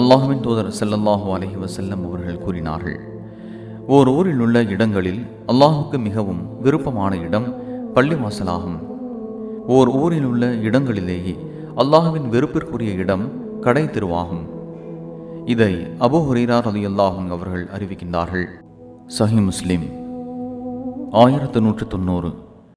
அல்லாஹுவின் தூதர் செல்லல்லாஹு அலஹி வசல்லம் அவர்கள் கூறினார்கள் ஓர் ஊரில் உள்ள இடங்களில் அல்லாஹுக்கு மிகவும் விருப்பமான இடம் பள்ளிவாசலாகும். ஓர் ஊரில் உள்ள இடங்களிலேயே அல்லாஹுவின் வெறுப்பிற்குரிய இடம் கடை தெருவாகும். இதை அபு அலி அல்லாஹ் அவர்கள் அறிவிக்கின்றார்கள். சஹி முஸ்லிம் ஆயிரத்து நூற்று தொண்ணூறு